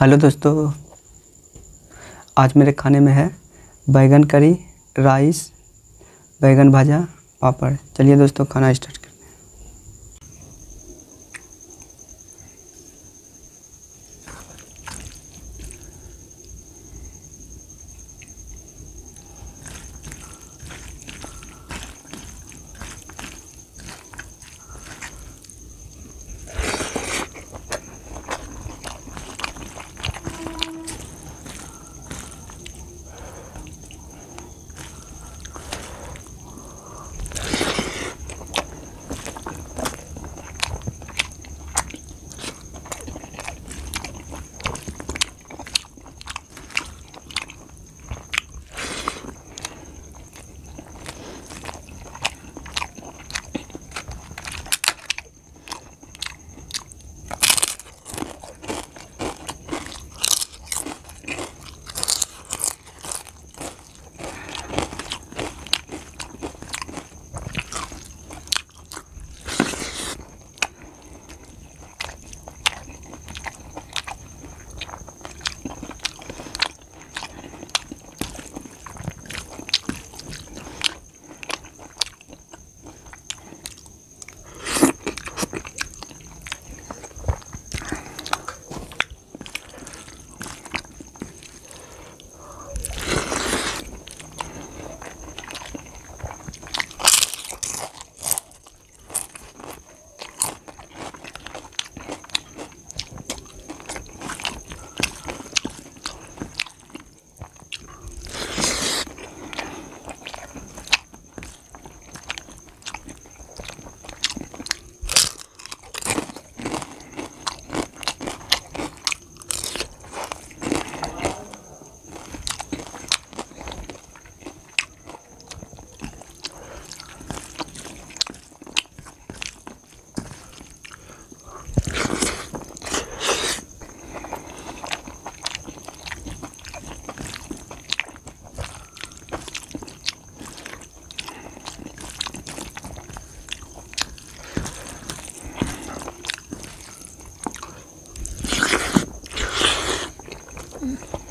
Hello दोस्तों, आज मेरे खाने में है बैगन करी, राइस, बैगन भाजा, पापड़। चलिए दोस्तों, खाना स्टार्ट mountain.